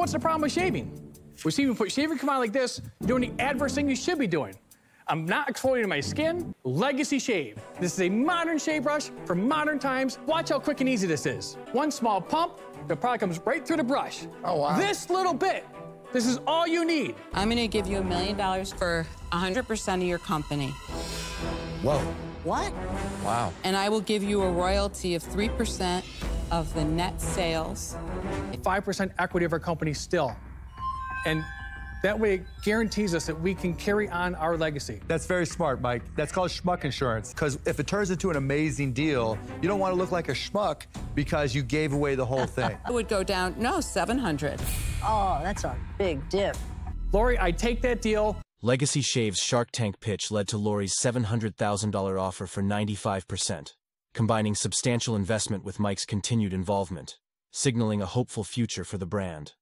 what's the problem with shaving? We see you put shaving come out like this, you're doing the adverse thing you should be doing. I'm not exfoliating my skin. Legacy Shave. This is a modern shave brush for modern times. Watch how quick and easy this is. One small pump, the product comes right through the brush. Oh, wow. This little bit, this is all you need. I'm going to give you a million dollars for 100% of your company. Whoa. What? Wow. And I will give you a royalty of 3% of the net sales. 5% equity of our company still. And that way it guarantees us that we can carry on our legacy. That's very smart, Mike. That's called schmuck insurance. Because if it turns into an amazing deal, you don't want to look like a schmuck because you gave away the whole thing. It would go down, no, 700. Oh, that's a big dip. Lori, I take that deal. Legacy Shave's Shark Tank pitch led to Lori's $700,000 offer for 95%, combining substantial investment with Mike's continued involvement, signaling a hopeful future for the brand.